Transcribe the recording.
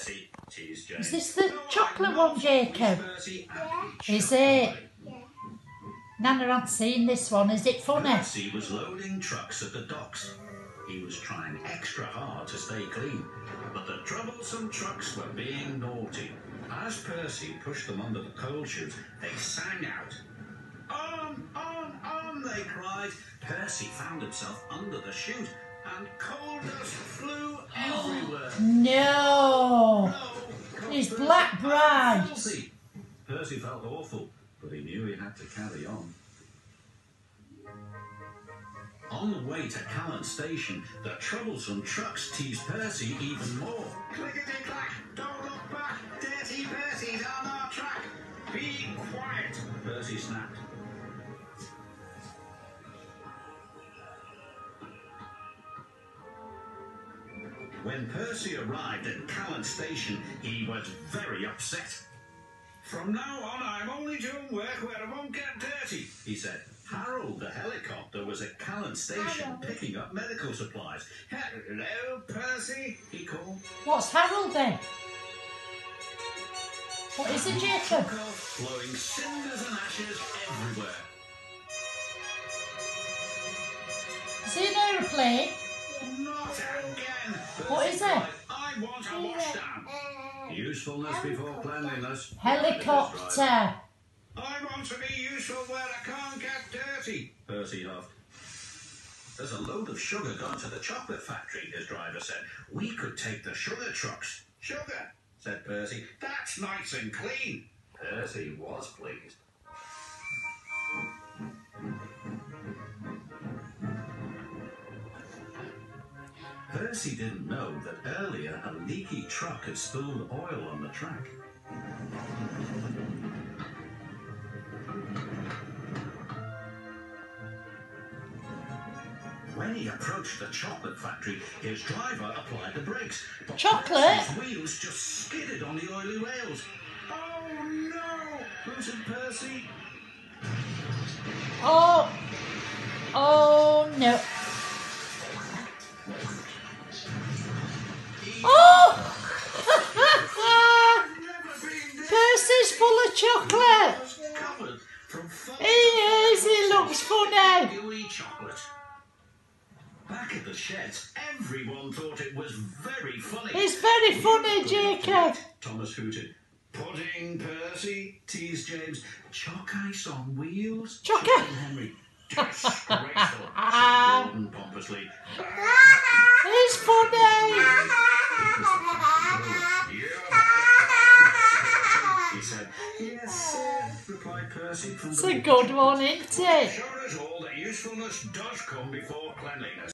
Percy, teased James. Is this the chocolate one, Jacob? teased Is it? Nana hasn't seen this one. Is it funny? Percy was loading trucks at the docks. He was trying extra hard to stay clean, but the troublesome trucks were being naughty. As Percy pushed them under the coal chute, they sang out. On, on, on, they cried. Percy found himself under the chute, and coal dust flew oh, everywhere. No. No, coal His Percy black felt bride. filthy. Percy felt awful, but he knew he had to carry on. On the way to Callan Station, the troublesome trucks teased Percy even more. Clickety clack, don't look back, dirty Percy's on our track. Be quiet, Percy snapped. When Percy arrived at Callan Station, he was very upset. From now on, I'm only doing work where I won't get dirty, he said. Harold the helicopter was at Callan Station picking up medical supplies. Hello, Percy, he called. What's Harold then? What is it, Jacob? Blowing cinders and ashes everywhere. Is it an aeroplane? Not again! What it? I want a washdown. Usefulness before cleanliness. Helicopter. I want to be useful where I can't get dirty, Percy huffed. There's a load of sugar gone to the chocolate factory, his driver said. We could take the sugar trucks. Sugar, said Percy. That's nice and clean. Percy was pleased. Percy didn't know that earlier a leaky truck had spilled oil on the track. When he approached the chocolate factory, his driver applied the brakes. But Chocolate? Percy's wheels just skidded on the oily rails. Oh no! hooted Percy. Oh. Oh no. Chocolate. from He is. He looks funny. gooey chocolate. Back at the sheds, everyone thought it was very funny. It's very funny, Jacob. Thomas hooted. Pudding, Percy, teased James. Chalk ice on wheels? Chalk. Henry. Disgraceful, said Gordon pompously. It's a good one, isn't it? All that usefulness does come before cleanliness.